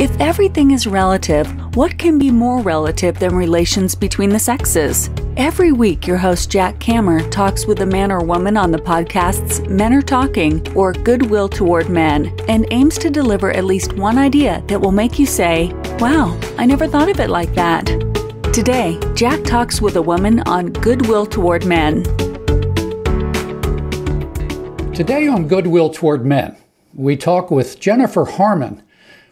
If everything is relative, what can be more relative than relations between the sexes? Every week, your host Jack Kammer talks with a man or woman on the podcasts Men Are Talking or Goodwill Toward Men and aims to deliver at least one idea that will make you say, Wow, I never thought of it like that. Today, Jack talks with a woman on Goodwill Toward Men. Today on Goodwill Toward Men, we talk with Jennifer Harman,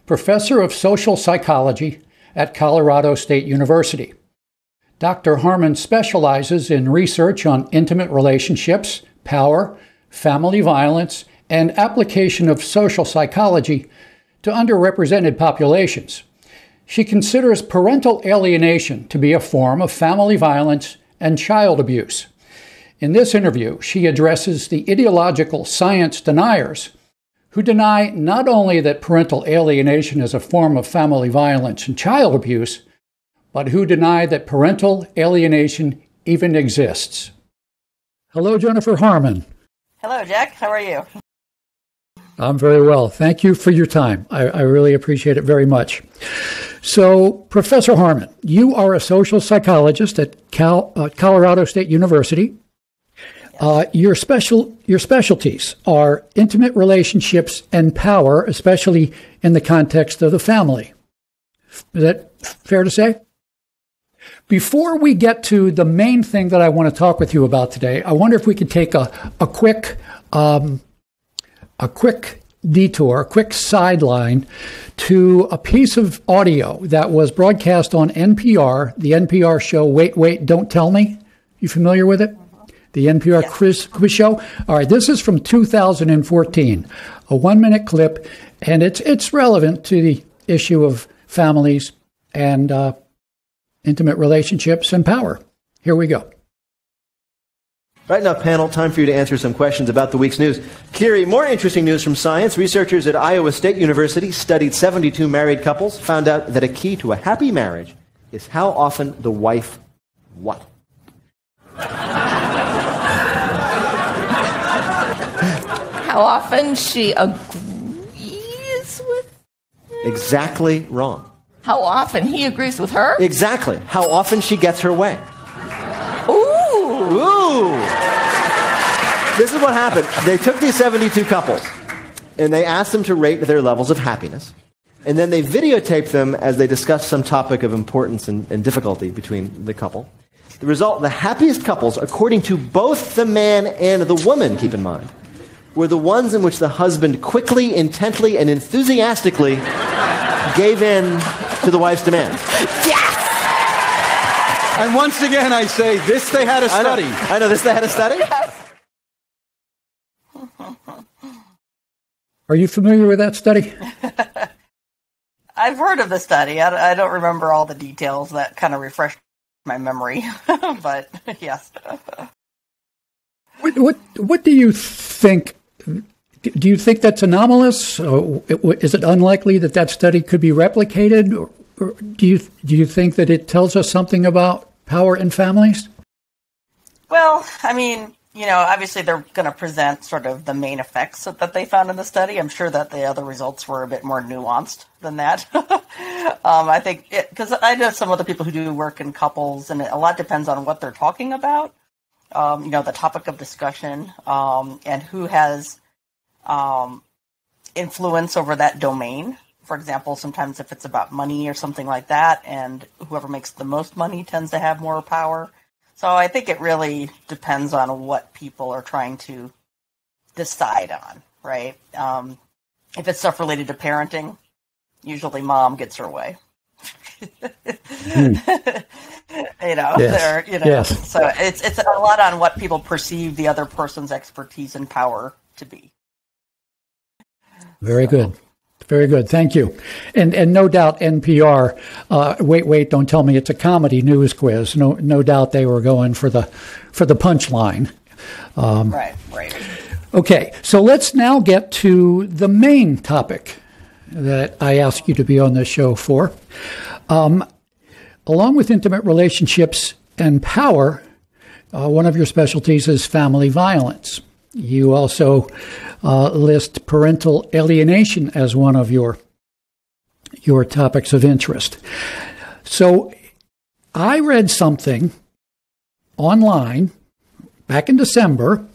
professor of social psychology at Colorado State University. Dr. Harman specializes in research on intimate relationships, power, family violence, and application of social psychology to underrepresented populations. She considers parental alienation to be a form of family violence and child abuse. In this interview, she addresses the ideological science deniers who deny not only that parental alienation is a form of family violence and child abuse, but who deny that parental alienation even exists. Hello, Jennifer Harman. Hello, Jack. How are you? I'm very well. Thank you for your time. I, I really appreciate it very much. So, Professor Harman, you are a social psychologist at Cal, uh, Colorado State University. Uh, your special your specialties are intimate relationships and power, especially in the context of the family. Is that fair to say? Before we get to the main thing that I want to talk with you about today, I wonder if we could take a, a quick um, a quick detour, a quick sideline to a piece of audio that was broadcast on NPR, the NPR show Wait, Wait, Don't Tell Me. You familiar with it? The NPR yes. quiz, quiz show. All right, this is from 2014, a one minute clip, and it's, it's relevant to the issue of families and uh, intimate relationships and power. Here we go. Right now, panel, time for you to answer some questions about the week's news. Kiri, more interesting news from science. Researchers at Iowa State University studied 72 married couples, found out that a key to a happy marriage is how often the wife what? How often she agrees with Exactly wrong. How often he agrees with her? Exactly. How often she gets her way. Ooh. Ooh. This is what happened. They took these 72 couples and they asked them to rate their levels of happiness. And then they videotaped them as they discussed some topic of importance and, and difficulty between the couple. The result the happiest couples, according to both the man and the woman, keep in mind, were the ones in which the husband quickly, intently, and enthusiastically gave in to the wife's demands. Yes! And once again, I say, this they had a study. I know, I know this they had a study. Are you familiar with that study? I've heard of the study. I, I don't remember all the details. That kind of refreshed my memory, but yes. What, what, what do you think? Do you think that's anomalous? Is it unlikely that that study could be replicated? Or, do you do you think that it tells us something about power in families? Well, I mean, you know, obviously they're going to present sort of the main effects that they found in the study. I'm sure that the other results were a bit more nuanced than that. um, I think because I know some of the people who do work in couples, and a lot depends on what they're talking about. Um, you know, the topic of discussion um, and who has um, influence over that domain. For example, sometimes if it's about money or something like that, and whoever makes the most money tends to have more power so I think it really depends on what people are trying to decide on, right? Um, if it's stuff related to parenting, usually mom gets her way. Mm. you know, yes. you know. Yes. So it's it's a lot on what people perceive the other person's expertise and power to be. Very so. good. Very good. Thank you. And and no doubt NPR. Uh, wait, wait! Don't tell me it's a comedy news quiz. No, no doubt they were going for the for the punchline. Um, right. Right. Okay. So let's now get to the main topic that I asked you to be on this show for. Um, along with intimate relationships and power, uh, one of your specialties is family violence. You also uh, list parental alienation as one of your your topics of interest. So I read something online back in December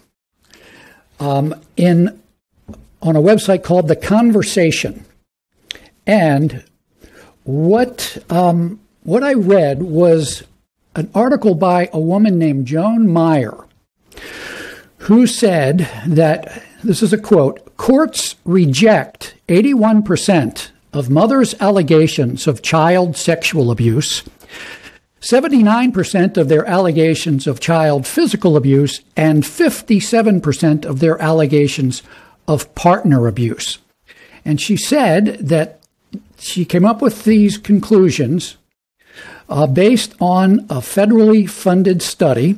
um, in on a website called The Conversation, and what um, what I read was an article by a woman named Joan Meier, who said that this is a quote: "Courts reject 81 percent of mothers' allegations of child sexual abuse." 79% of their allegations of child physical abuse and 57% of their allegations of partner abuse. And she said that she came up with these conclusions uh, based on a federally funded study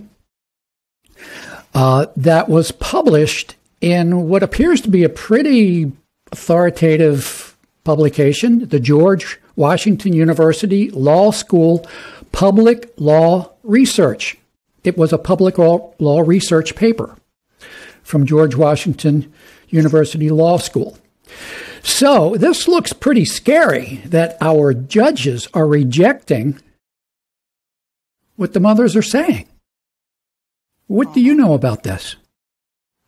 uh, that was published in what appears to be a pretty authoritative publication, the George Washington University Law School Public Law Research. It was a public law, law research paper from George Washington University Law School. So this looks pretty scary that our judges are rejecting what the mothers are saying. What do you know about this?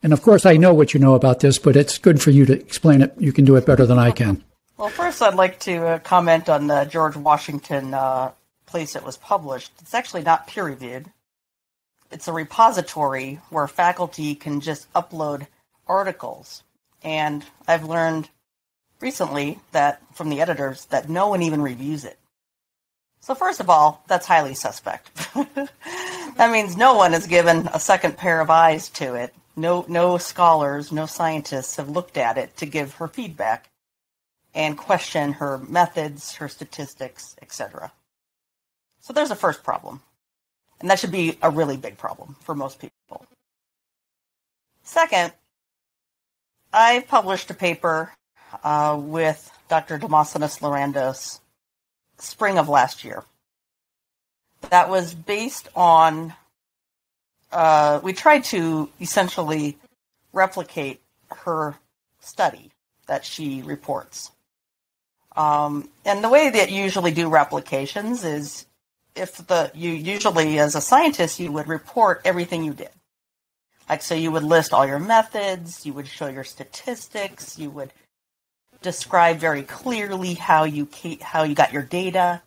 And of course, I know what you know about this, but it's good for you to explain it. You can do it better than I can. Well, first, I'd like to uh, comment on the George Washington uh, place it was published. It's actually not peer reviewed. It's a repository where faculty can just upload articles. And I've learned recently that from the editors that no one even reviews it. So first of all, that's highly suspect. that means no one has given a second pair of eyes to it. No no scholars, no scientists have looked at it to give her feedback and question her methods, her statistics, etc. So there's a first problem. And that should be a really big problem for most people. Second, I published a paper uh, with Dr. Demosthenes Lorandos spring of last year. That was based on, uh, we tried to essentially replicate her study that she reports. Um, and the way that you usually do replications is if the you usually as a scientist you would report everything you did like so you would list all your methods you would show your statistics you would describe very clearly how you how you got your data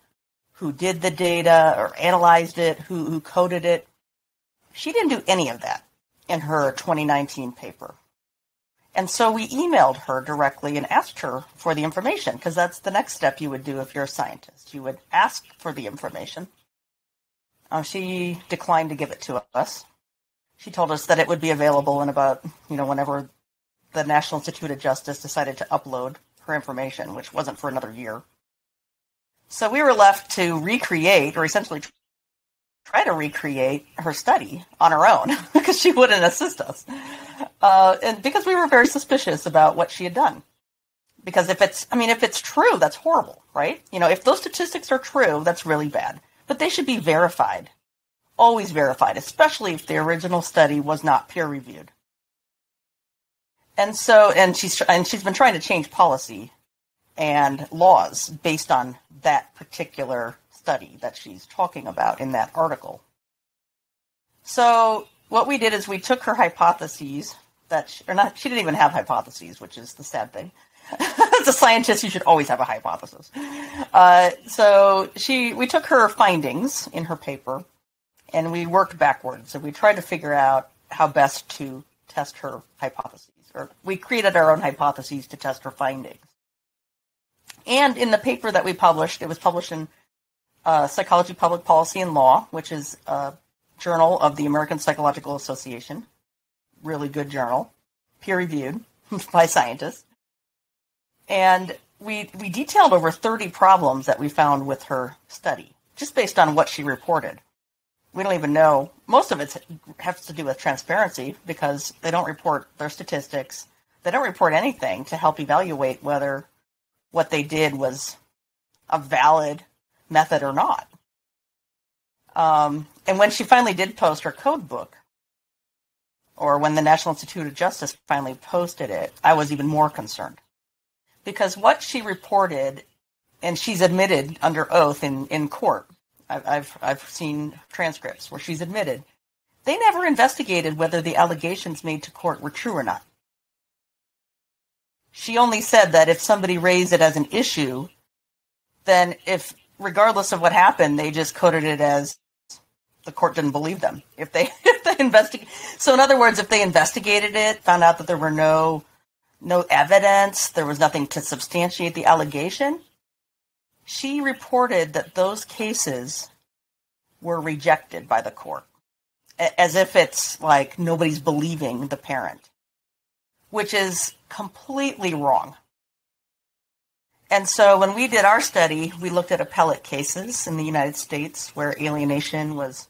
who did the data or analyzed it who, who coded it. She didn't do any of that in her 2019 paper. And so we emailed her directly and asked her for the information because that's the next step you would do if you're a scientist. You would ask for the information. Uh, she declined to give it to us. She told us that it would be available in about, you know, whenever the National Institute of Justice decided to upload her information, which wasn't for another year. So we were left to recreate, or essentially try to recreate her study on our own because she wouldn't assist us. Uh, and because we were very suspicious about what she had done. Because if it's, I mean, if it's true, that's horrible, right? You know, if those statistics are true, that's really bad but they should be verified. Always verified, especially if the original study was not peer reviewed. And so, and she's and she's been trying to change policy and laws based on that particular study that she's talking about in that article. So, what we did is we took her hypotheses that, she, or not, she didn't even have hypotheses, which is the sad thing. As a scientist, you should always have a hypothesis. Uh, so she, we took her findings in her paper, and we worked backwards, and we tried to figure out how best to test her hypotheses, or we created our own hypotheses to test her findings. And in the paper that we published, it was published in uh, Psychology, Public Policy, and Law, which is a journal of the American Psychological Association. Really good journal, peer reviewed by scientists and we we detailed over 30 problems that we found with her study just based on what she reported we don't even know. Most of it has to do with transparency because they don't report their statistics. They don't report anything to help evaluate whether what they did was a valid method or not. Um, and when she finally did post her code book or when the national institute of justice finally posted it i was even more concerned. Because what she reported and she's admitted under oath in, in court. I've, I've, I've seen transcripts where she's admitted. They never investigated whether the allegations made to court were true or not. She only said that if somebody raised it as an issue, then if, regardless of what happened, they just coded it as the court didn't believe them. If they, if they investigate, so in other words, if they investigated it, found out that there were no, no evidence, there was nothing to substantiate the allegation, she reported that those cases were rejected by the court as if it's like nobody's believing the parent, which is completely wrong. And so when we did our study, we looked at appellate cases in the United States where alienation was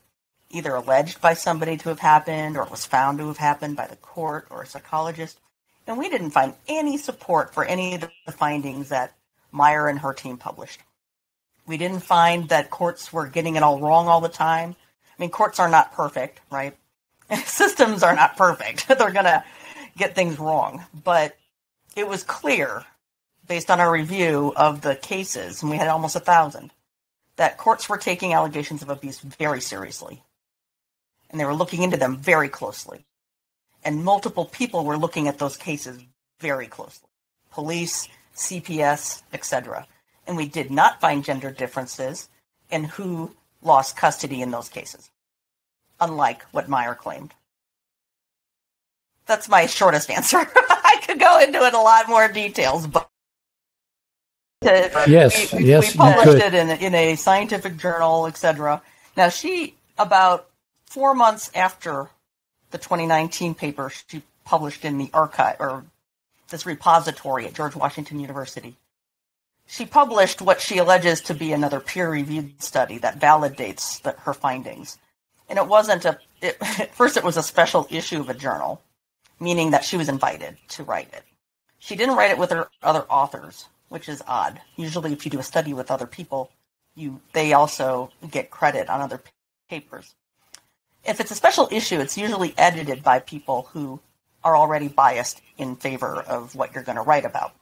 either alleged by somebody to have happened or was found to have happened by the court or a psychologist. And we didn't find any support for any of the findings that Meier and her team published. We didn't find that courts were getting it all wrong all the time. I mean, courts are not perfect, right? Systems are not perfect. They're going to get things wrong. But it was clear, based on our review of the cases, and we had almost a thousand, that courts were taking allegations of abuse very seriously. And they were looking into them very closely. And multiple people were looking at those cases very closely police, CPS, etc and we did not find gender differences in who lost custody in those cases, unlike what Meier claimed. That's my shortest answer. I could go into it a lot more details, but yes, we, yes, we published it in, in a scientific journal, etc. Now, she about four months after the 2019 paper, she published in the archive or this repository at George Washington University she published what she alleges to be another peer-reviewed study that validates the, her findings. And it wasn't a. It, at first, it was a special issue of a journal, meaning that she was invited to write it. She didn't write it with her other authors, which is odd. Usually, if you do a study with other people, you they also get credit on other papers. If it's a special issue, it's usually edited by people who are already biased in favor of what you're going to write about.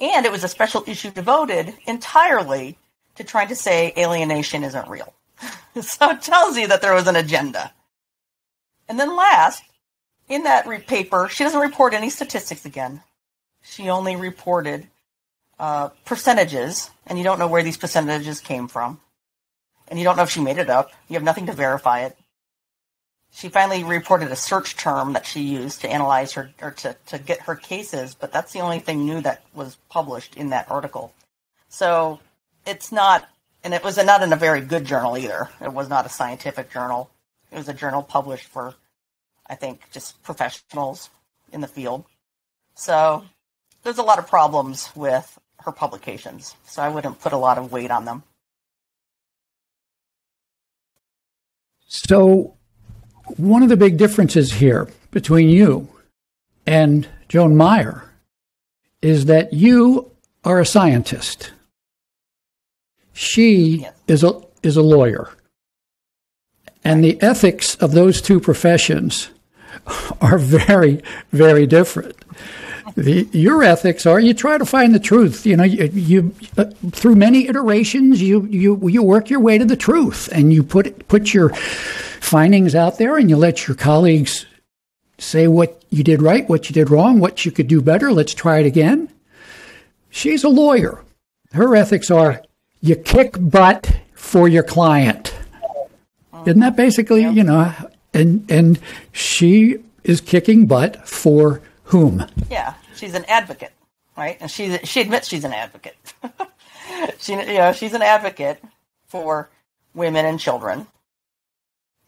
And it was a special issue devoted entirely to trying to say alienation isn't real. so it tells you that there was an agenda. And then last, in that re- paper, she doesn't report any statistics again. She only reported uh, percentages, and you don't know where these percentages came from. And you don't know if she made it up. You have nothing to verify it she finally reported a search term that she used to analyze her or to, to get her cases, but that's the only thing new that was published in that article. So it's not, and it was not in a very good journal either. It was not a scientific journal. It was a journal published for, I think, just professionals in the field. So there's a lot of problems with her publications. So I wouldn't put a lot of weight on them. So one of the big differences here between you and Joan Meier is that you are a scientist. She yes. is a is a lawyer. And the ethics of those two professions are very, very different. The, your ethics are you try to find the truth. You know, you, you uh, through many iterations, you you you work your way to the truth, and you put put your findings out there and you let your colleagues say what you did right, what you did wrong, what you could do better. Let's try it again. She's a lawyer. Her ethics are you kick butt for your client. Isn't that basically, you know, and and she is kicking butt for whom? Yeah, she's an advocate, right? And she she admits she's an advocate. she you know, she's an advocate for women and children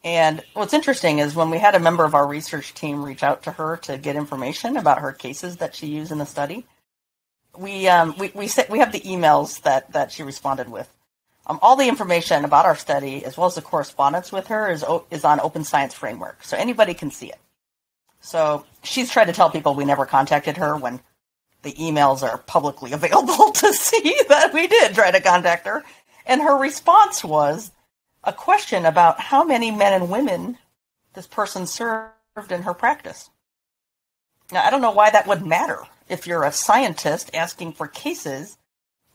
and what's interesting is when we had a member of our research team reach out to her to get information about her cases that she used in the study, we um, we we, we have the emails that that she responded with. Um, all the information about our study, as well as the correspondence with her, is is on Open Science Framework, so anybody can see it. So she's tried to tell people we never contacted her when the emails are publicly available to see that we did try to contact her. And her response was a question about how many men and women this person served in her practice. Now, I don't know why that would matter if you're a scientist asking for cases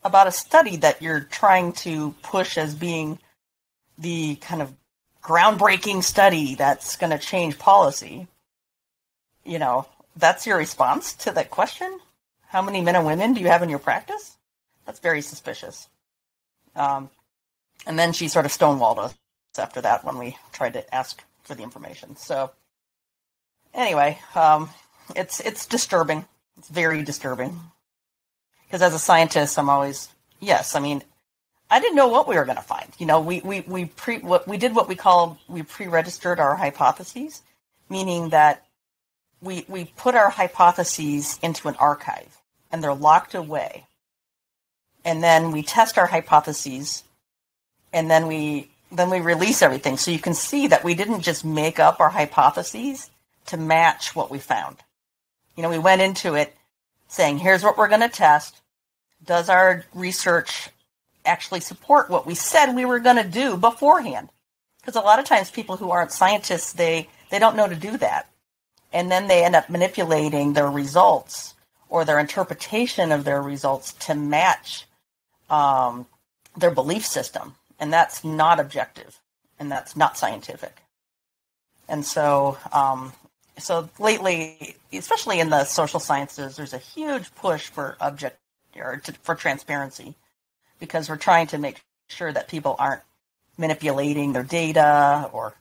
about a study that you're trying to push as being the kind of groundbreaking study that's going to change policy, you know, that's your response to that question? How many men and women do you have in your practice? That's very suspicious. Um, and then she sort of stonewalled us after that when we tried to ask for the information. So anyway, um, it's it's disturbing. It's very disturbing because as a scientist, I'm always yes. I mean, I didn't know what we were going to find. You know, we we we pre what we did what we call we pre-registered our hypotheses, meaning that we we put our hypotheses into an archive and they're locked away. And then we test our hypotheses and then we then we release everything so you can see that we didn't just make up our hypotheses to match what we found. You know, we went into it saying, here's what we're going to test. Does our research actually support what we said we were going to do beforehand? Because a lot of times people who aren't scientists, they, they don't know to do that. And then they end up manipulating their results or their interpretation of their results to match um, their belief system. And that's not objective and that's not scientific. And so um, so lately, especially in the social sciences, there's a huge push for object or to, for transparency because we're trying to make sure that people aren't manipulating their data or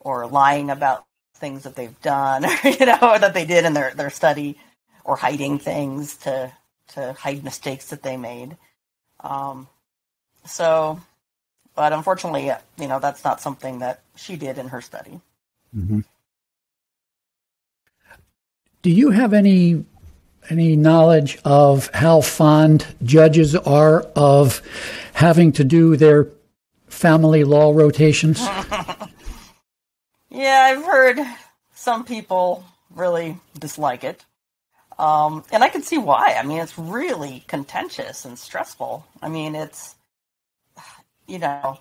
or lying about things that they've done, you know, that they did in their, their study, or hiding things to to hide mistakes that they made. Um, so, but unfortunately, you know, that's not something that she did in her study. Mm-hmm. Do you have any any knowledge of how fond judges are of having to do their family law rotations? yeah, I've heard some people really dislike it. Um, and I can see why. I mean, it's really contentious and stressful. I mean, it's, you know,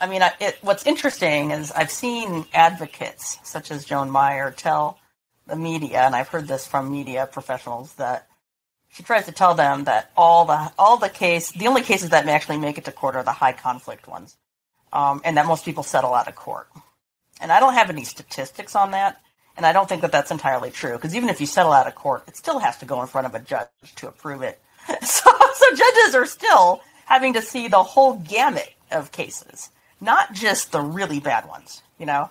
I mean, it, what's interesting is I've seen advocates such as Joan Meier tell the media, and I've heard this from media professionals that she tries to tell them that all the all the case, the only cases that may actually make it to court are the high conflict ones, um, and that most people settle out of court. And I don't have any statistics on that, and I don't think that that's entirely true because even if you settle out of court, it still has to go in front of a judge to approve it. So, so judges are still having to see the whole gamut of cases, not just the really bad ones. You know,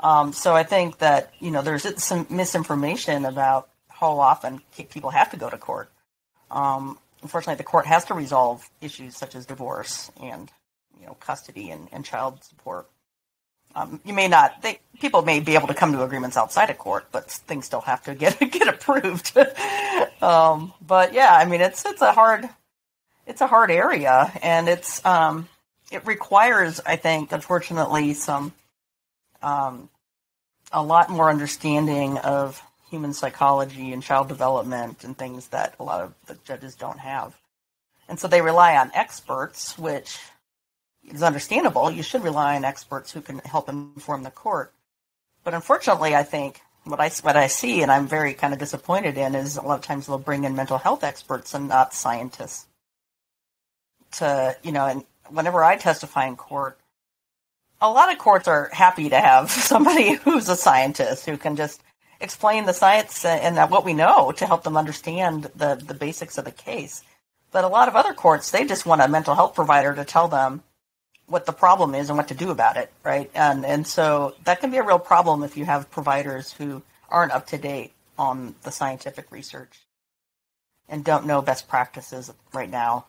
um, so I think that you know there's some misinformation about how often people have to go to court. Um, unfortunately, the court has to resolve issues such as divorce and you know custody and, and child support. Um, you may not. People may be able to come to agreements outside of court, but things still have to get get approved. um, but yeah, I mean, it's it's a hard it's a hard area, and it's um, it requires, I think, unfortunately, some um, a lot more understanding of human psychology and child development and things that a lot of the judges don't have. And so they rely on experts, which is understandable. You should rely on experts who can help inform the court. But unfortunately, I think what I what I see, and I'm very kind of disappointed in, is a lot of times they'll bring in mental health experts and not scientists. To you know, and whenever I testify in court, a lot of courts are happy to have somebody who's a scientist who can just explain the science and what we know to help them understand the, the basics of the case. But a lot of other courts, they just want a mental health provider to tell them what the problem is and what to do about it, right? And and so that can be a real problem if you have providers who aren't up to date on the scientific research and don't know best practices right now.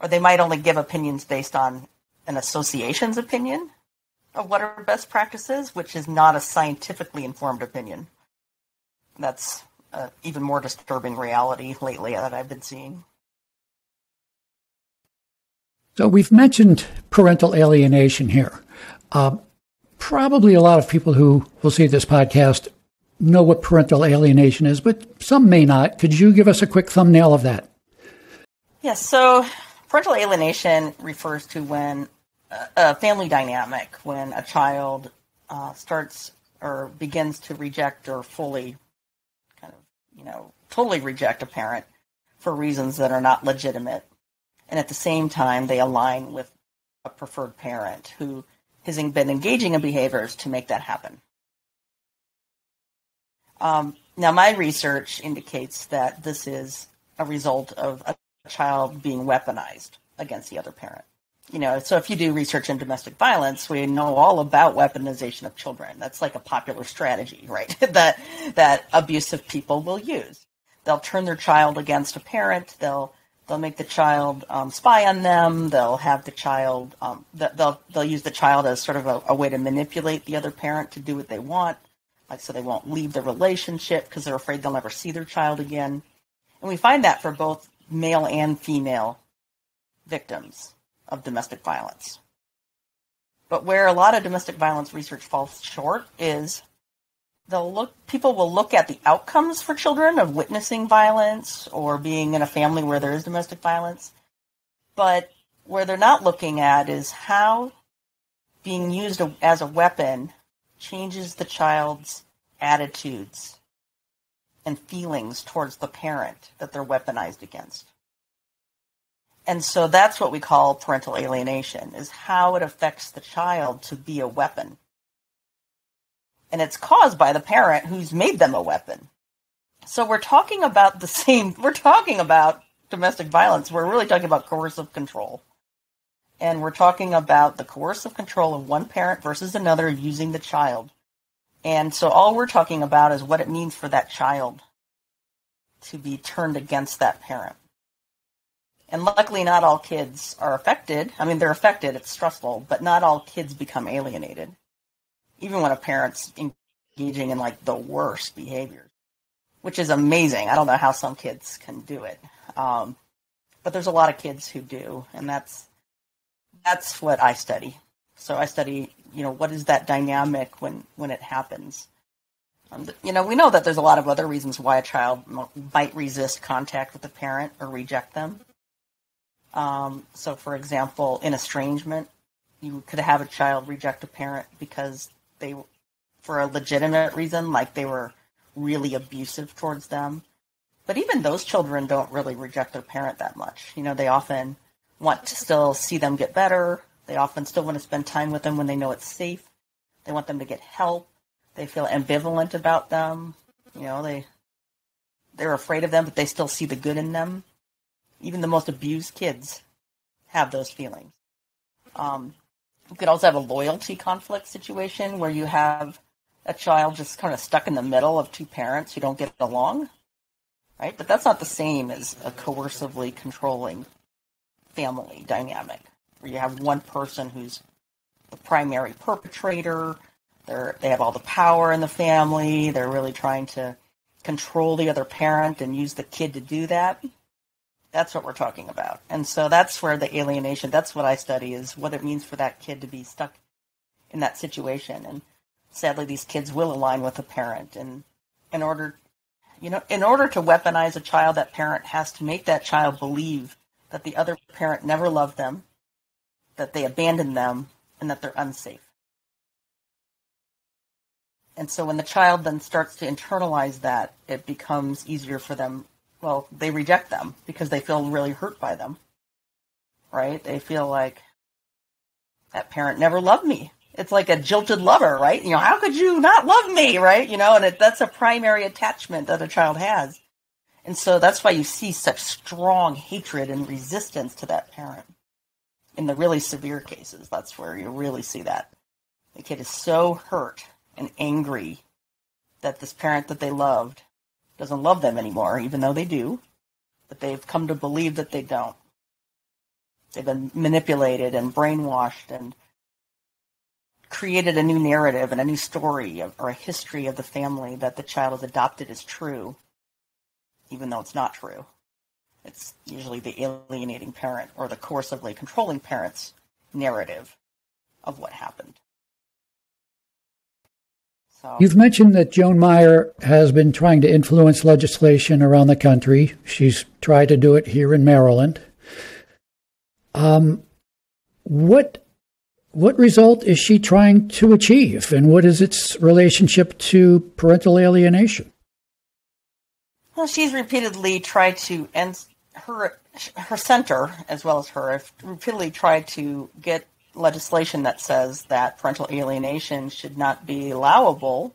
Or they might only give opinions based on an association's opinion of what are best practices, which is not a scientifically informed opinion. That's an even more disturbing reality lately that I've been seeing. So we've mentioned parental alienation here. Uh, probably a lot of people who will see this podcast know what parental alienation is, but some may not. Could you give us a quick thumbnail of that? Yes. So parental alienation refers to when a family dynamic when a child uh, starts or begins to reject or fully kind of you know totally reject a parent for reasons that are not legitimate and at the same time they align with a preferred parent who has been engaging in behaviors to make that happen. Um, now, my research indicates that this is a result of a child being weaponized against the other parent. You know, so if you do research in domestic violence, we know all about weaponization of children. That's like a popular strategy, right? that that abusive people will use. They'll turn their child against a parent. They'll they'll make the child um, spy on them. They'll have the child. Um, they'll they'll use the child as sort of a, a way to manipulate the other parent to do what they want like so they won't leave the relationship because they're afraid they'll never see their child again. And we find that for both male and female victims of domestic violence. But where a lot of domestic violence research falls short is they'll look people will look at the outcomes for children of witnessing violence or being in a family where there is domestic violence. But where they're not looking at is how being used as a weapon changes the child's attitudes and feelings towards the parent that they're weaponized against. And so that's what we call parental alienation is how it affects the child to be a weapon. And it's caused by the parent who's made them a weapon. So we're talking about the same we're talking about domestic violence. We're really talking about coercive control and we're talking about the coercive control of one parent versus another using the child. And so all we're talking about is what it means for that child to be turned against that parent. And luckily, not all kids are affected. I mean, they're affected, it's stressful, but not all kids become alienated. Even when a parent's engaging in like the worst behaviors, which is amazing. I don't know how some kids can do it. Um, but there's a lot of kids who do, and that's that's what I study. So I study, you know, what is that dynamic when when it happens. Um, you know, we know that there's a lot of other reasons why a child might resist contact with a parent or reject them. Um, so, for example, in estrangement, you could have a child reject a parent because they, for a legitimate reason, like they were really abusive towards them. But even those children don't really reject their parent that much. You know, they often want to still see them get better. They often still want to spend time with them when they know it's safe. They want them to get help. They feel ambivalent about them. You know, they they're afraid of them, but they still see the good in them. Even the most abused kids have those feelings. Um, you could also have a loyalty conflict situation where you have a child just kind of stuck in the middle of two parents who don't get along, right? But that's not the same as a coercively controlling family dynamic where you have one person who's the primary perpetrator. They're, they have all the power in the family. They're really trying to control the other parent and use the kid to do that. That's what we're talking about. And so that's where the alienation, that's what I study is what it means for that kid to be stuck in that situation. And sadly, these kids will align with a parent. And in order, you know, in order to weaponize a child, that parent has to make that child believe that the other parent never loved them, that they abandon them, and that they're unsafe. And so when the child then starts to internalize that, it becomes easier for them. Well, they reject them because they feel really hurt by them. Right? They feel like that parent never loved me. It's like a jilted lover, right? You know, how could you not love me, right? You know, and it, that's a primary attachment that a child has. And so that's why you see such strong hatred and resistance to that parent. In the really severe cases, that's where you really see that. The kid is so hurt and angry that this parent that they loved doesn't love them anymore, even though they do, but they've come to believe that they don't. They've been manipulated and brainwashed and created a new narrative and a new story or a history of the family that the child has adopted as true even though it's not true. It's usually the alienating parent or the coercively controlling parent's narrative of what happened. So. You've mentioned that Joan Meier has been trying to influence legislation around the country. She's tried to do it here in Maryland. Um, what what result is she trying to achieve, and what is its relationship to parental alienation? Well, she's repeatedly tried to end her her center, as well as her, have repeatedly tried to get legislation that says that parental alienation should not be allowable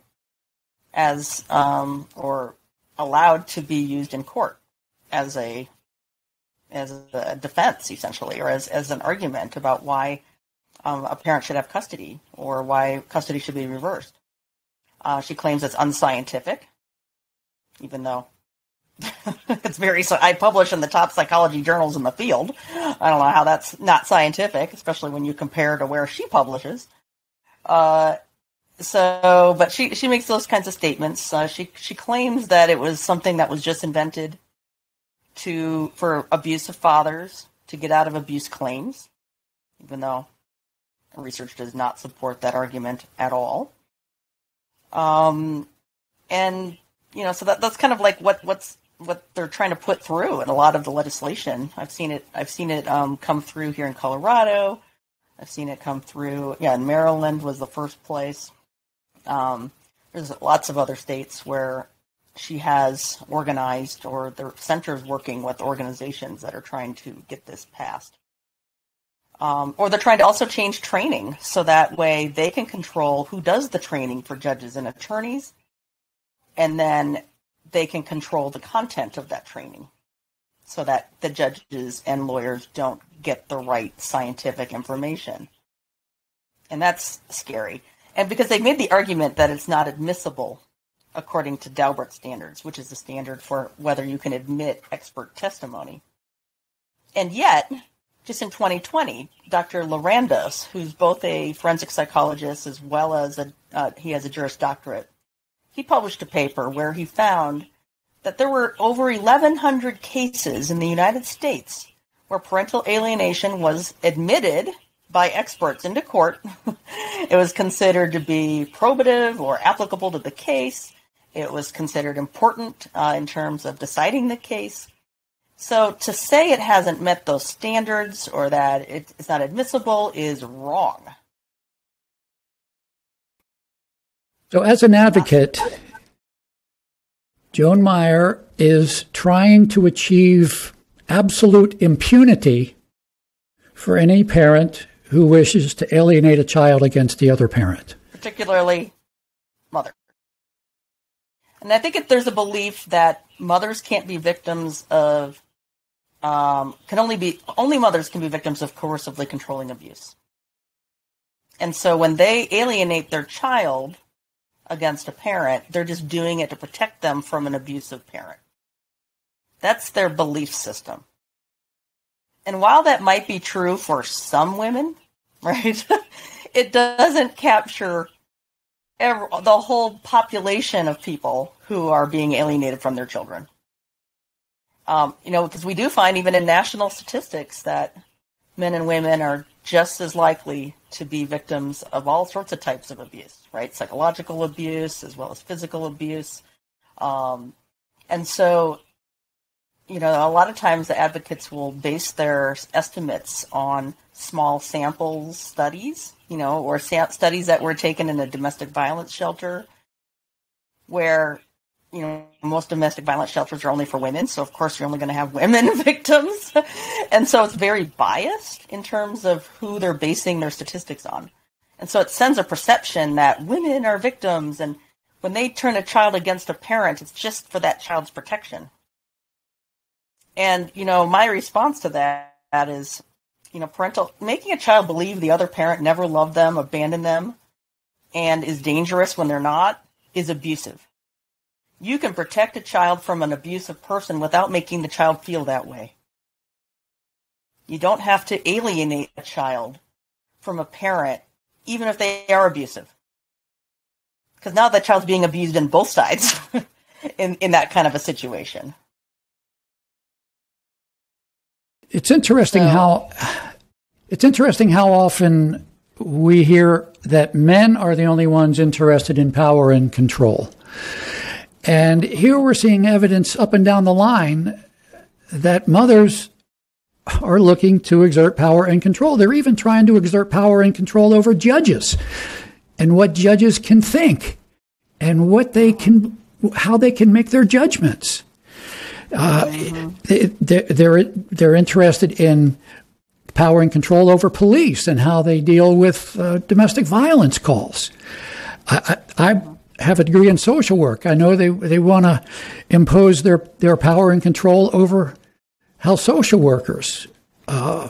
as um, or allowed to be used in court as a as a defense, essentially, or as as an argument about why um, a parent should have custody or why custody should be reversed. Uh, she claims it's unscientific, even though it's very. So I publish in the top psychology journals in the field. I don't know how that's not scientific, especially when you compare to where she publishes. Uh, so, but she she makes those kinds of statements. Uh, she she claims that it was something that was just invented to for abusive fathers to get out of abuse claims, even though research does not support that argument at all. Um, and you know, so that that's kind of like what what's what they're trying to put through in a lot of the legislation. I've seen it. I've seen it um, come through here in Colorado. I've seen it come through. Yeah, in Maryland was the first place. Um, there's lots of other states where she has organized or their centers working with organizations that are trying to get this passed. Um, or they're trying to also change training so that way they can control who does the training for judges and attorneys, and then they can control the content of that training so that the judges and lawyers don't get the right scientific information. And that's scary. And because they made the argument that it's not admissible according to Daubert standards, which is the standard for whether you can admit expert testimony. And yet, just in 2020, Dr. Lorandos, who's both a forensic psychologist as well as a uh, he has a Juris Doctorate, he published a paper where he found that there were over 1,100 cases in the United States where parental alienation was admitted by experts into court. it was considered to be probative or applicable to the case. It was considered important uh, in terms of deciding the case. So to say it hasn't met those standards or that it's not admissible is wrong. So, as an advocate, Joan Meier is trying to achieve absolute impunity for any parent who wishes to alienate a child against the other parent, particularly mother. And I think if there's a belief that mothers can't be victims of um, can only be only mothers can be victims of coercively controlling abuse. And so when they alienate their child against a parent, they're just doing it to protect them from an abusive parent. That's their belief system. And while that might be true for some women, right, it doesn't capture every, the whole population of people who are being alienated from their children. Um, you know, because we do find even in national statistics that men and women are just as likely to be victims of all sorts of types of abuse, right? Psychological abuse as well as physical abuse. Um, and so, you know, a lot of times the advocates will base their estimates on small sample studies, you know, or studies that were taken in a domestic violence shelter where you know, most domestic violence shelters are only for women, so of course you're only going to have women victims. and so it's very biased in terms of who they're basing their statistics on. And so it sends a perception that women are victims, and when they turn a child against a parent, it's just for that child's protection. And, you know, my response to that, that is, you know, parental, making a child believe the other parent never loved them, abandoned them, and is dangerous when they're not, is abusive you can protect a child from an abusive person without making the child feel that way. You don't have to alienate a child from a parent, even if they are abusive. Because now that child's being abused in both sides in, in that kind of a situation. It's interesting so, how it's interesting how often we hear that men are the only ones interested in power and control. And here we're seeing evidence up and down the line that mothers are looking to exert power and control. They're even trying to exert power and control over judges and what judges can think and what they can, how they can make their judgments. Uh, mm-hmm. they, they're they're interested in power and control over police and how they deal with uh, domestic violence calls. I, I, I, have a degree in social work. I know they they want to impose their their power and control over how social workers uh,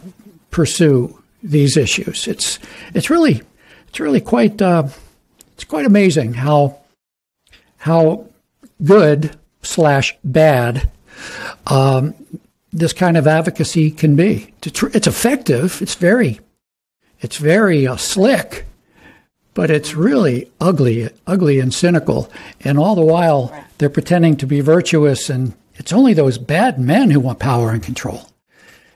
pursue these issues. It's it's really it's really quite uh, it's quite amazing how how good slash bad um, this kind of advocacy can be. It's effective. It's very it's very uh, slick, but it's really ugly, ugly and cynical. And all the while, they're pretending to be virtuous, and it's only those bad men who want power and control.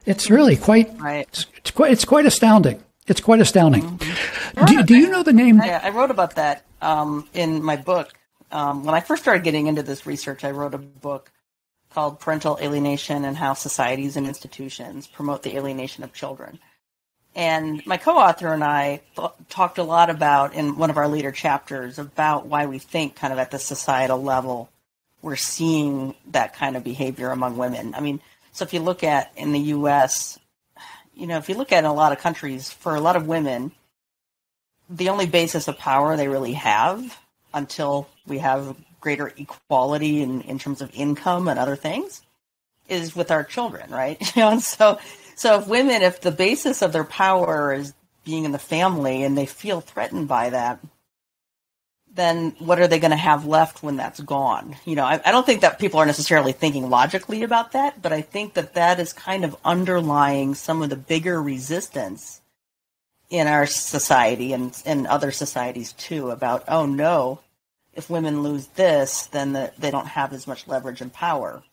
It's really quite right. it's, it's quite it's quite astounding. It's quite astounding. Mm-hmm. Do, do, you know the name? I, I wrote about that um, in my book. Um, when I first started getting into this research, I wrote a book called Parental Alienation and How Societies and Institutions Promote the Alienation of Children. And my co-author and I th- talked a lot about in one of our later chapters about why we think kind of at the societal level we're seeing that kind of behavior among women. I mean, so if you look at in the US, you know, if you look at in a lot of countries, for a lot of women, the only basis of power they really have until we have greater equality in, in terms of income and other things is with our children, right? You know, and so so if women, if the basis of their power is being in the family and they feel threatened by that, then what are they going to have left when that's gone? You know, I, I, don't think that people are necessarily thinking logically about that, but I think that that is kind of underlying some of the bigger resistance in our society and in other societies too about, oh no, if women lose this, then the, they don't have as much leverage and power.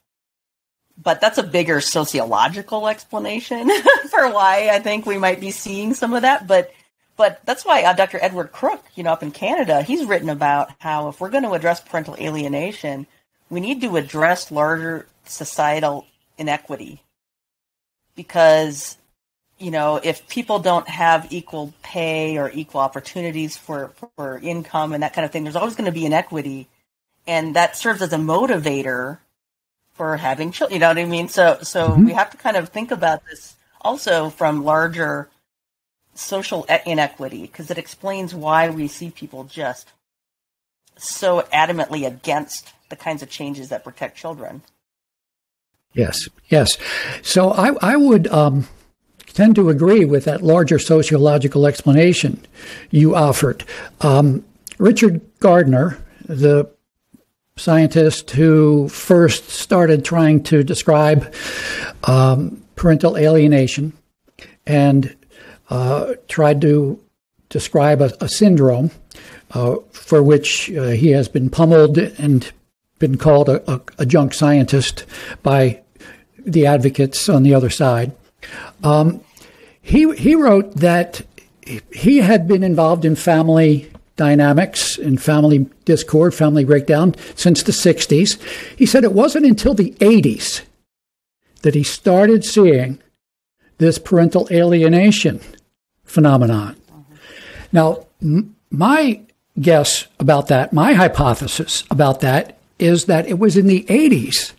But that's a bigger sociological explanation for why I think we might be seeing some of that. But but that's why uh, Dr. Edward Kruk, you know, up in Canada, he's written about how if we're going to address parental alienation, we need to address larger societal inequity. Because, you know, if people don't have equal pay or equal opportunities for, for income and that kind of thing, there's always going to be inequity. And that serves as a motivator for having children. You know what I mean? So, so mm-hmm. we have to kind of think about this also from larger social inequity because it explains why we see people just so adamantly against the kinds of changes that protect children. Yes, yes. So I, I would um, tend to agree with that larger sociological explanation you offered. Um, Richard Gardner, the scientist who first started trying to describe um, parental alienation and uh, tried to describe a, a syndrome uh, for which uh, he has been pummeled and been called a, a, a, junk scientist by the advocates on the other side. Um, he he wrote that he had been involved in family dynamics and family discord, family breakdown since the 60s. He said it wasn't until the 80s that he started seeing this parental alienation phenomenon. Now, m- my guess about that, my hypothesis about that, is that it was in the 80s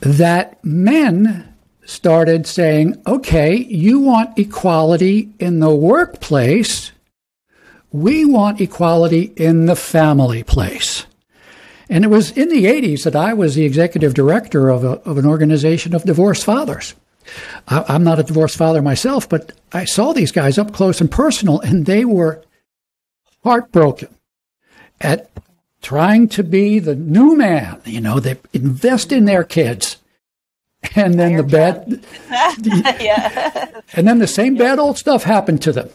that men started saying, okay, you want equality in the workplace. We want equality in the family place. And it was in the 80s that I was the executive director of, a, of an organization of divorced fathers. I, am not a divorced father myself, but I saw these guys up close and personal, and they were heartbroken at trying to be the new man. You know, they invest in their kids. And then the bad, yeah. and then the same bad old stuff happened to them.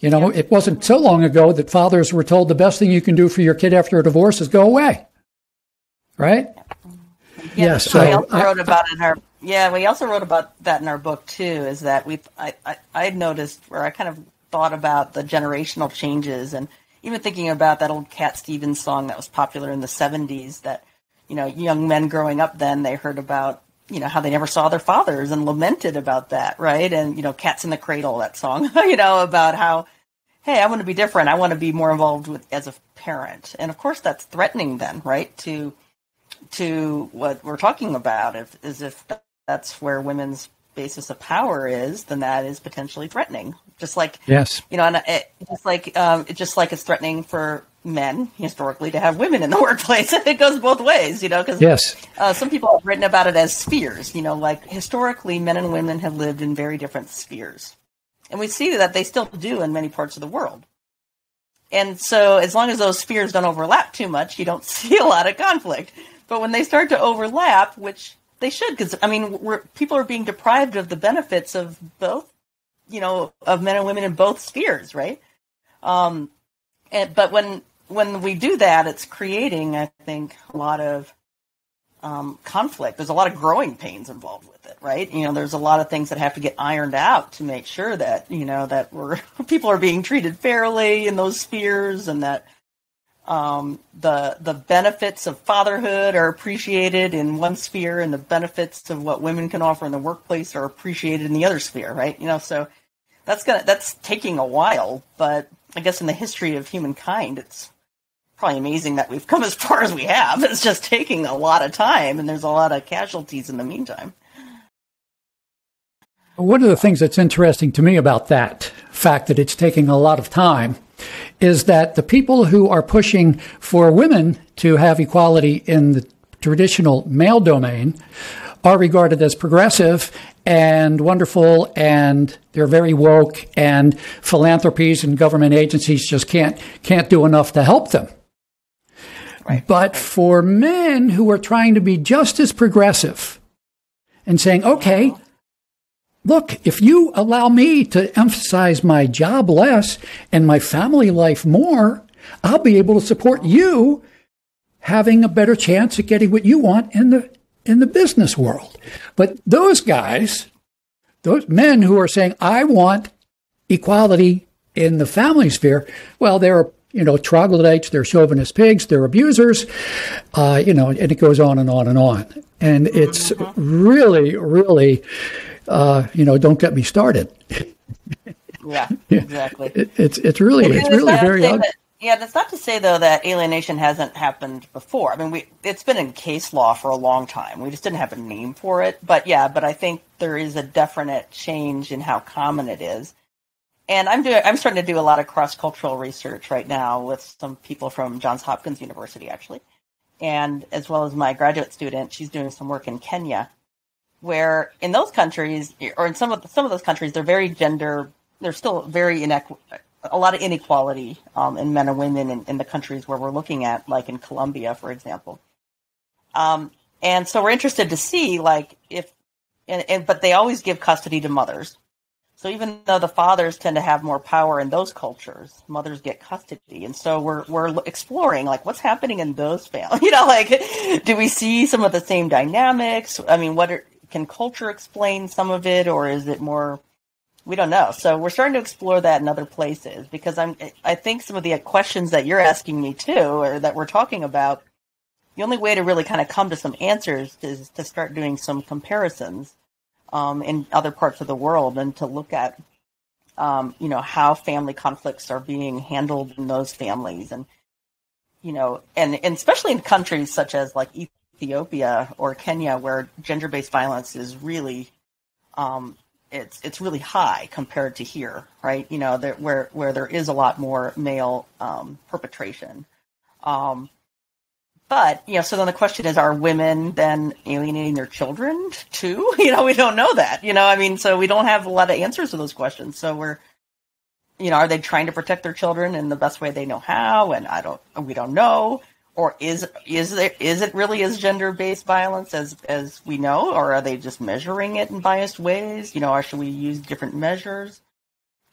You know, it wasn't so long ago that fathers were told the best thing you can do for your kid after a divorce is go away. Right? Yeah, yeah so I also wrote about it in our yeah, we also wrote about that in our book too. Is that we I I I noticed where I kind of thought about the generational changes and even thinking about that old Cat Stevens song that was popular in the '70s. That you know, young men growing up then they heard about you know how they never saw their fathers and lamented about that, right? And you know, Cats in the Cradle, that song, you know, about how hey, I want to be different. I want to be more involved with as a parent, and of course that's threatening then, right? To to what we're talking about. If is if that's where women's basis of power is, then that is potentially threatening. Just like yes, you know, and it, just like um, just like it's threatening for men historically to have women in the workplace. it goes both ways, you know, because yes. uh, some people have written about it as spheres. You know, like historically, men and women have lived in very different spheres, and we see that they still do in many parts of the world. And so, as long as those spheres don't overlap too much, you don't see a lot of conflict. But when they start to overlap, which they should, because I mean, people are being deprived of the benefits of both, you know, of men and women in both spheres, right? Um, and but when when we do that, it's creating, I think, a lot of um, conflict. There's a lot of growing pains involved with it, right? You know, there's a lot of things that have to get ironed out to make sure that you know that we're people are being treated fairly in those spheres, and that um, the the benefits of fatherhood are appreciated in one sphere, and the benefits of what women can offer in the workplace are appreciated in the other sphere, right? You know, so that's gonna that's taking a while, but I guess in the history of humankind, it's probably amazing that we've come as far as we have. It's just taking a lot of time, and there's a lot of casualties in the meantime. One of the things that's interesting to me about that fact that it's taking a lot of time is that the people who are pushing for women to have equality in the traditional male domain are regarded as progressive and wonderful and they're very woke and philanthropies and government agencies just can't can't do enough to help them. Right. But for men who are trying to be just as progressive and saying, okay, look, if you allow me to emphasize my job less and my family life more, I'll be able to support you having a better chance at getting what you want in the in the business world. But those guys, those men who are saying, I want equality in the family sphere, well, they're, you know, troglodytes, they're chauvinist pigs, they're abusers, uh, you know, and it goes on and on and on. And it's really, really, uh, you know, don't get me started. yeah, exactly. It, it's, it's really, it's really very ugly. Yeah, that's not to say though that alienation hasn't happened before. I mean, we it's been in case law for a long time. We just didn't have a name for it. But yeah, but I think there is a definite change in how common it is. And I'm doing I'm starting to do a lot of cross-cultural research right now with some people from Johns Hopkins University actually. And as well as my graduate student, she's doing some work in Kenya where in those countries or in some of the, some of those countries they're very gender they're still very inequitable a lot of inequality um, in men and women in, in, the countries where we're looking at, like in Colombia, for example. Um, and so we're interested to see, like, if, and, and, but they always give custody to mothers. So even though the fathers tend to have more power in those cultures, mothers get custody. And so we're, we're exploring, like, what's happening in those families? You know, like, do we see some of the same dynamics? I mean, what are, can culture explain some of it, or is it more we don't know. So we're starting to explore that in other places because I'm I think some of the questions that you're asking me too or that we're talking about the only way to really kind of come to some answers is to start doing some comparisons um, in other parts of the world and to look at um, you know how family conflicts are being handled in those families and you know and, and especially in countries such as like Ethiopia or Kenya where gender-based violence is really um, it's it's really high compared to here, right? You know, there, where where there is a lot more male um, perpetration. Um, but you know, so then the question is: Are women then alienating their children too? You know, we don't know that. You know, I mean, so we don't have a lot of answers to those questions. So we're, you know, are they trying to protect their children in the best way they know how? And I don't, we don't know or is is there is it really as gender based violence as as we know, or are they just measuring it in biased ways? You know, or should we use different measures?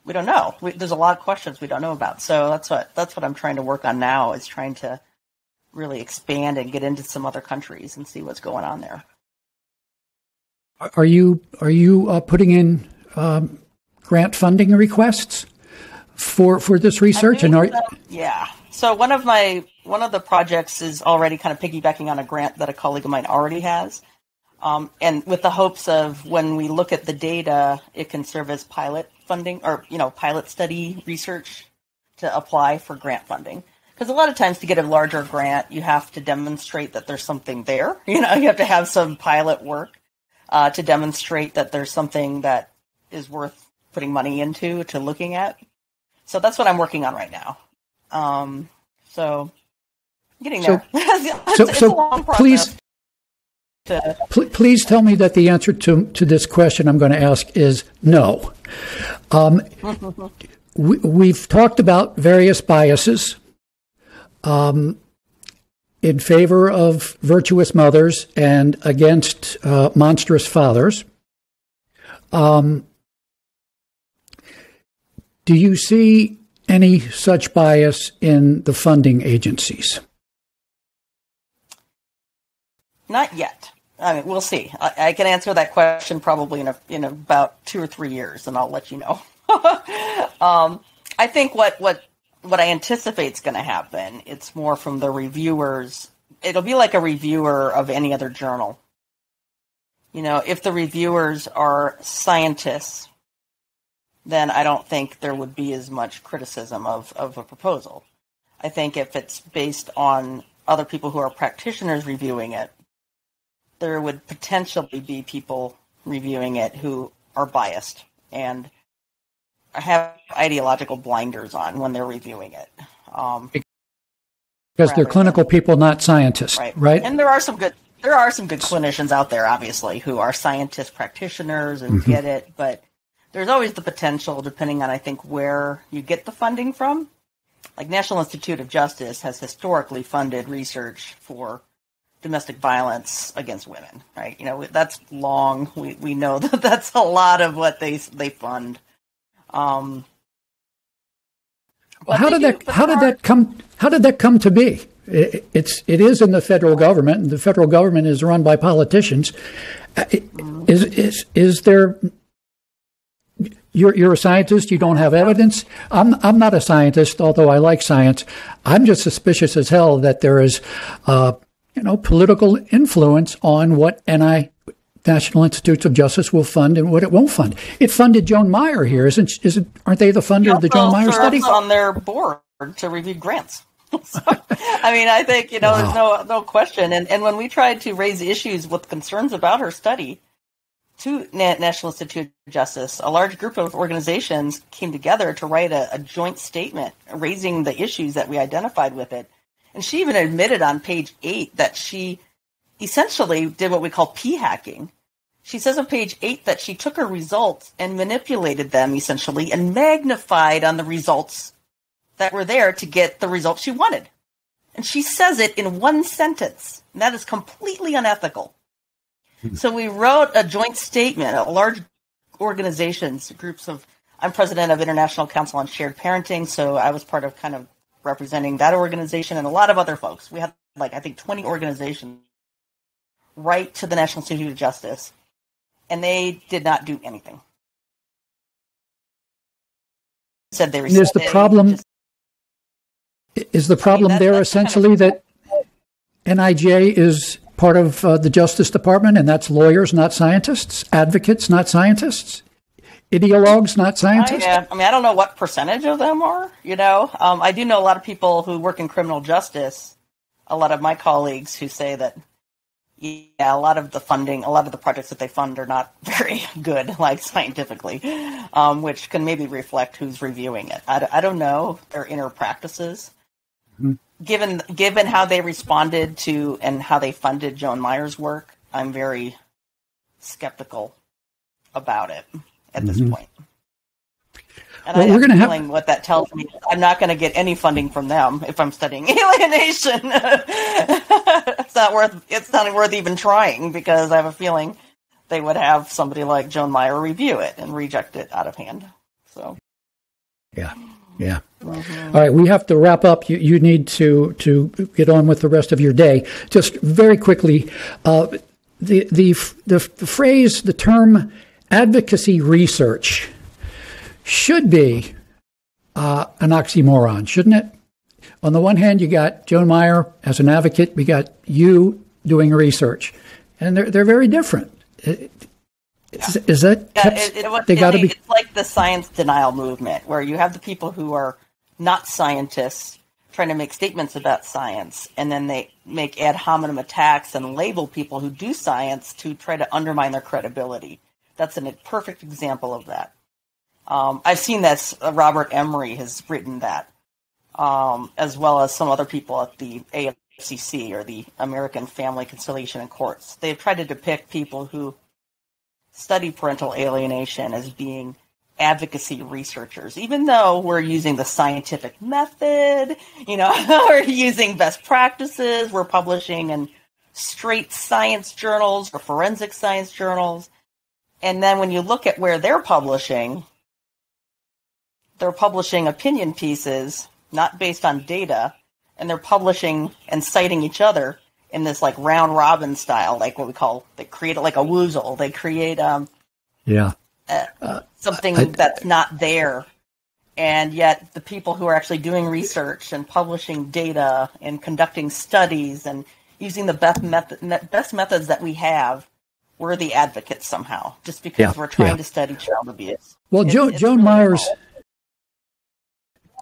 We don't know. We, there's a lot of questions we don't know about. So that's what that's what I'm trying to work on now is trying to really expand and get into some other countries and see what's going on there. Are you are you uh, putting in um, grant funding requests for for this research? and are yeah, so one of my one of the projects is already kind of piggybacking on a grant that a colleague of mine already has, um, and with the hopes of when we look at the data, it can serve as pilot funding or you know pilot study research to apply for grant funding. because a lot of times to get a larger grant, you have to demonstrate that there's something there. You know, you have to have some pilot work uh, to demonstrate that there's something that is worth putting money into to looking at. So that's what I'm working on right now. Um, so getting So- there. So, so please, to- pl- please tell me that the answer to, to this question I'm going to ask is no. Um, we, we've talked about various biases um, in favor of virtuous mothers and against uh, monstrous fathers. Um, do you see any such bias in the funding agencies? Not yet. I mean, we'll see. I, I can answer that question probably in a, in about two or three years, and I'll let you know. um, I think what what what I anticipate is going to happen. It's more from the reviewers. It'll be like a reviewer of any other journal. You know, if the reviewers are scientists, then I don't think there would be as much criticism of, of a proposal. I think if it's based on other people who are practitioners reviewing it, there would potentially be people reviewing it who are biased and have ideological blinders on when they're reviewing it. Um, Because they're clinical people, not scientists, right. right? And there are some good there are some good clinicians out there, obviously, who are scientist practitioners and Mm-hmm. get it, but there's always the potential, depending on I think where you get the funding from. Like National Institute of Justice has historically funded research for domestic violence against women, right? You know, that's long. We we know that that's a lot of what they they fund. Um, but how did do- that how did are- that come how did that come to be it, it's it is in the federal government and the federal government is run by politicians Uh, is is is there you're you're a scientist you don't have evidence i'm i'm not a scientist although i like science i'm just suspicious as hell that there is uh you know political influence on what NI National Institutes of Justice will fund and what it won't fund. It funded Joan Meier here, isn't? Isn't? Aren't they the funder of the Joan Meier study? on their board to review grants. so, I mean, I think you know, there's no no question. And and when we tried to raise issues with concerns about her study to Na- National Institute of Justice, a large group of organizations came together to write a, a joint statement raising the issues that we identified with it. And she even admitted on page eight that she essentially did what we call p hacking. She says on page eight that she took her results and manipulated them essentially and magnified on the results that were there to get the results she wanted. And she says it in one sentence. And that is completely unethical. Hmm. So we wrote a joint statement, a large organizations, groups of, I'm president of International Council on Shared Parenting. So I was part of kind of representing that organization and a lot of other folks. We had like, I think 20 organizations write to the National Institute of Justice and they did not do anything. Said they is the problem just- is the problem that- there that's kind of- essentially that NIJ is part of uh, the Justice Department and that's lawyers, not scientists, advocates, not scientists, ideologues, not scientists? Yeah, I mean, I don't know what percentage of them are. You know, um, I do know a lot of people who work in criminal justice. A lot of my colleagues who say that, yeah, a lot of the funding, a lot of the projects that they fund are not very good, like scientifically, um, which can maybe reflect who's reviewing it. I don't know their inner practices. Given given how they responded to and how they funded Joan Meier's work, I'm very skeptical about it at this point. And Well, I we're gonna feeling have... what that tells me. I'm not going to get any funding from them if I'm studying alienation. it's not worth. It's not worth even trying because I have a feeling they would have somebody like Joan Meier review it and reject it out of hand. So Yeah, yeah. All right, we have to wrap up. You, you need to to get on with the rest of your day. Just very quickly, uh, the, the the the phrase, the term advocacy research should be uh, an oxymoron, shouldn't it? On the one hand, you got Joan Meier as an advocate. We got you doing research, and they're they're very different. Is, is that yeah, it, it, they got to be It's like the science denial movement, where you have the people who are not scientists trying to make statements about science, and then they make ad hominem attacks and label people who do science to try to undermine their credibility. That's a perfect example of that. Um, I've seen that uh, Robert Emery has written that, um, as well as some other people at the AFCC or the American Family Conciliation and Courts. They've tried to depict people who study parental alienation as being advocacy researchers, even though we're using the scientific method, you know, we're using best practices, we're publishing in straight science journals or forensic science journals. And then when you look at where they're publishing, they're publishing opinion pieces not based on data, and they're publishing and citing each other in this like round robin style, like what we call they create like a woozle. They create um yeah uh, something I, that's not there, and yet the people who are actually doing research and publishing data and conducting studies and using the best method best methods that we have we're the advocates somehow just because yeah, we're trying yeah. to study child abuse. Well, jo- Joan really Myers,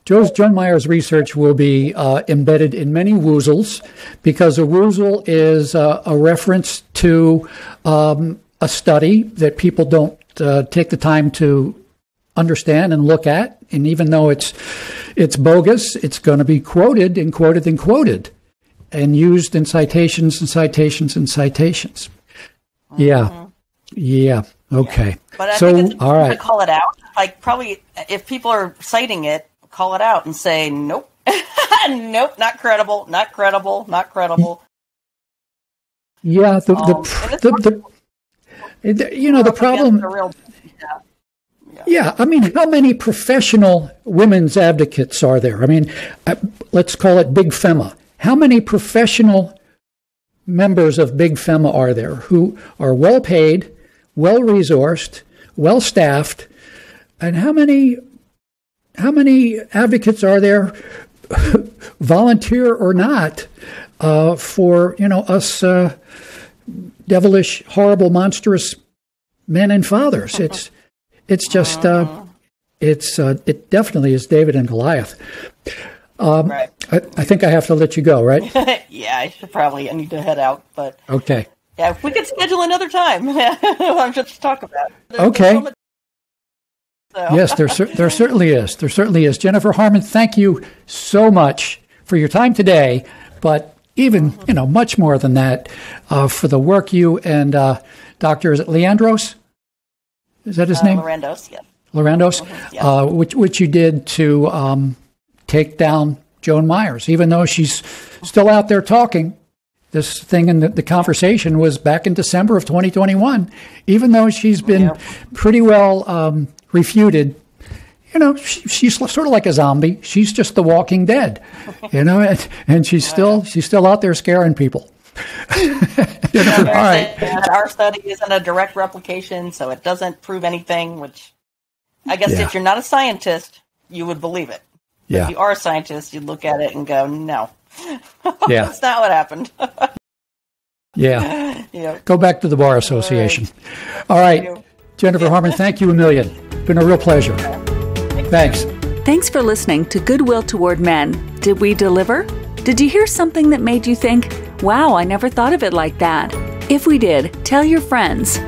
Joe's, Joan Meier's research will be uh, embedded in many woozles because a woozle is uh, a reference to um, a study that people don't uh, take the time to understand and look at. And even though it's it's bogus, it's going to be quoted and quoted and quoted and used in citations and citations and citations. Mm-hmm. Yeah. Yeah. Okay. Yeah. But I so, think it's all right. call it out. Like probably if people are citing it, call it out and say, nope, nope, not credible, not credible, not credible. Yeah, the um, the, the, the, you know the problem. Real, yeah. Yeah. yeah. I mean, how many professional women's advocates are there? I mean, uh, let's call it Big Fema. How many professional members of Big Fema are there who are well paid, well resourced, well staffed, and how many how many advocates are there, volunteer or not, uh, for you know us uh, devilish, horrible, monstrous men and fathers? It's it's just uh, it's uh, it definitely is David and Goliath. Um, right. I, I, think I have to let you go, right? yeah, I should probably. I need to head out, but okay. Yeah, if we could schedule another time, I'm just to talk about. There's, okay. There's so so. Yes, there, there certainly is. There certainly is. Jennifer Harman, thank you so much for your time today, but even, you know, much more than that uh, for the work you and uh, Dr. Is it Leandros? Is that his uh, name? Lorandos, yes. Lorandos, mm-hmm, yeah. Uh, which, which you did to um, take down Joan Myers, even though she's still out there talking this thing in the, the, conversation was back in December of 2021. Even though she's been yep. pretty well um, refuted. You know, she, she's sort of like a zombie. She's just the Walking Dead, you know, and, and she's still she's still out there scaring people. All right. Our study isn't a direct replication, so it doesn't prove anything. Which I guess yeah. if you're not a scientist, you would believe it. Yeah. If you are a scientist, you'd look at it and go, "No, yeah, that's not what happened." yeah. yeah. Go back to the bar association. All right. All right. Jennifer Harman, thank you a million. Been a real pleasure. Thanks. Thanks for listening to Goodwill Toward Men. Did we deliver? Did you hear something that made you think, wow, I never thought of it like that? If we did, tell your friends.